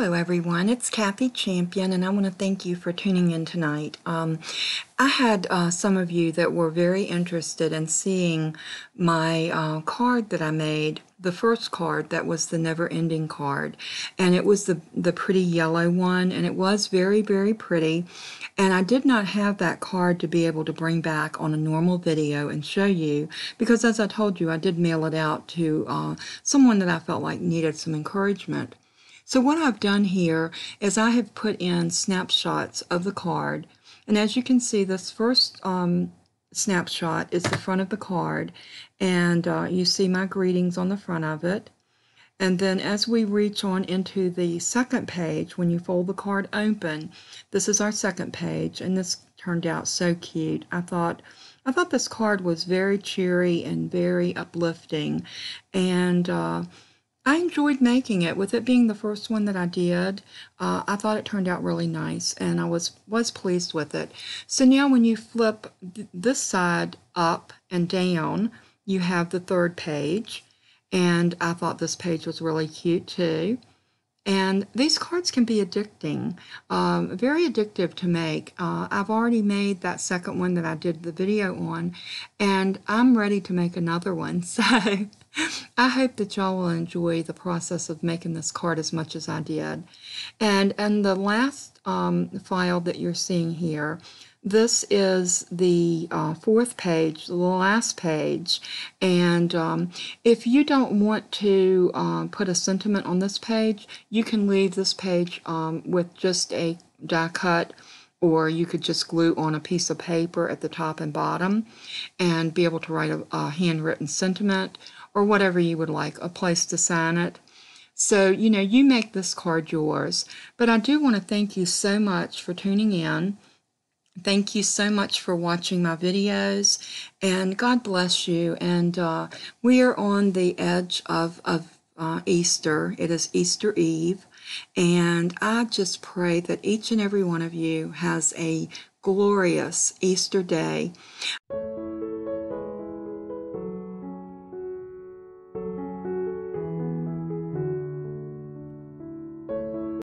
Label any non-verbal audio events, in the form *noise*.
Hello, everyone. It's Kathy Champion, and I want to thank you for tuning in tonight. Um, I had uh, some of you that were very interested in seeing my uh, card that I made, the first card that was the never ending card. And it was the, the pretty yellow one, and it was very, very pretty. And I did not have that card to be able to bring back on a normal video and show you because, as I told you, I did mail it out to uh, someone that I felt like needed some encouragement. So what I've done here is I have put in snapshots of the card. And as you can see, this first um, snapshot is the front of the card. And uh, you see my greetings on the front of it. And then as we reach on into the second page, when you fold the card open, this is our second page. And this turned out so cute. I thought, I thought this card was very cheery and very uplifting. And uh, I enjoyed making it. With it being the first one that I did, uh, I thought it turned out really nice, and I was was pleased with it. So now, when you flip th this side up and down, you have the third page, and I thought this page was really cute too. And these cards can be addicting, um, very addictive to make. Uh, I've already made that second one that I did the video on, and I'm ready to make another one. *laughs* So I hope that y'all will enjoy the process of making this card as much as I did. And, and the last um, file that you're seeing here, this is the uh, fourth page, the last page. And um, if you don't want to uh, put a sentiment on this page, you can leave this page um, with just a die cut or you could just glue on a piece of paper at the top and bottom and be able to write a, a handwritten sentiment or whatever you would like, a place to sign it. So, you know, you make this card yours. But I do want to thank you so much for tuning in. Thank you so much for watching my videos, and God bless you. And uh, we are on the edge of, of uh, Easter. It is Easter Eve, and I just pray that each and every one of you has a glorious Easter day.